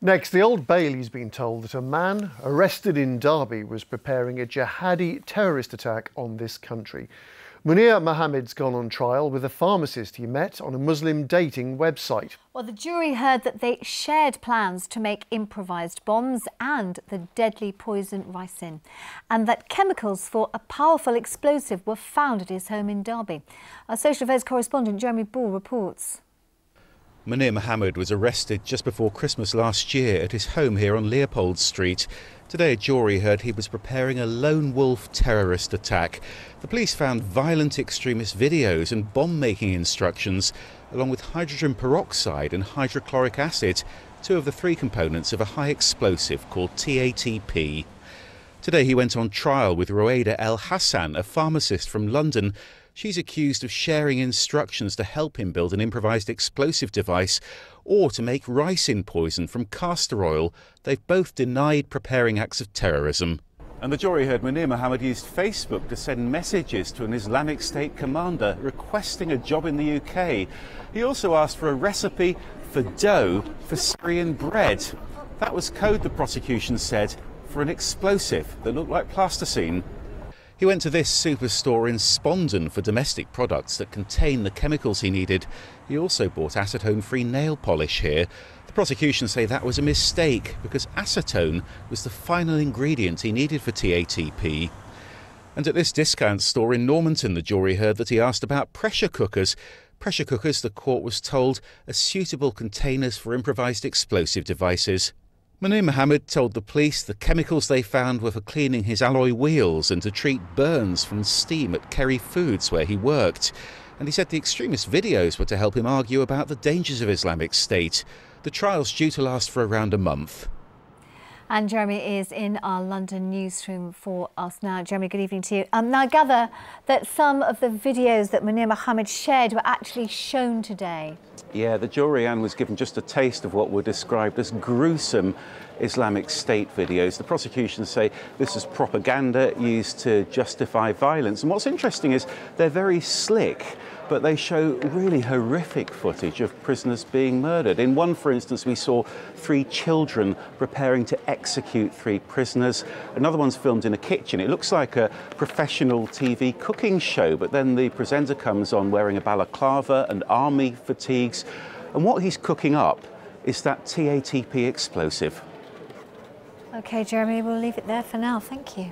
Next, the Old Bailey's been told that a man arrested in Derby was preparing a jihadi terrorist attack on this country. Munir Mohammed's gone on trial with a pharmacist he met on a Muslim dating website. Well, the jury heard that they shared plans to make improvised bombs and the deadly poison ricin, and that chemicals for a powerful explosive were found at his home in Derby. Our social affairs correspondent Jeremy Ball reports. Munir Mohammed was arrested just before Christmas last year at his home here on Leopold Street. Today, a jury heard he was preparing a lone wolf terrorist attack. The police found violent extremist videos and bomb making instructions, along with hydrogen peroxide and hydrochloric acid, two of the three components of a high explosive called TATP. Today, he went on trial with Rowaida El Hassan, a pharmacist from London She's accused of sharing instructions to help him build an improvised explosive device or to make ricin poison from castor oil. They've both denied preparing acts of terrorism. And the jury heard Munir Mohammed used Facebook to send messages to an Islamic State commander requesting a job in the UK. He also asked for a recipe for dough for Syrian bread. That was code, the prosecution said, for an explosive that looked like plasticine. He went to this superstore in Spondon for domestic products that contain the chemicals he needed. He also bought acetone free nail polish here. The prosecution say that was a mistake because acetone was the final ingredient he needed for TATP. And at this discount store in Normanton, the jury heard that he asked about pressure cookers. Pressure cookers, the court was told, are suitable containers for improvised explosive devices. Munir Mohammed told the police the chemicals they found were for cleaning his alloy wheels and to treat burns from steam at Kerry Foods where he worked. And he said the extremist videos were to help him argue about the dangers of Islamic State. The trial's due to last for around a month. And Jeremy is in our London newsroom for us now. Jeremy, good evening to you. Um, now, I gather that some of the videos that Munir Mohammed shared were actually shown today. Yeah, the jury, Anne, was given just a taste of what were described as gruesome Islamic State videos. The prosecution say this is propaganda used to justify violence. And what's interesting is they're very slick but they show really horrific footage of prisoners being murdered. In one, for instance, we saw three children preparing to execute three prisoners. Another one's filmed in a kitchen. It looks like a professional TV cooking show, but then the presenter comes on wearing a balaclava and army fatigues. And what he's cooking up is that TATP explosive. OK, Jeremy, we'll leave it there for now. Thank you.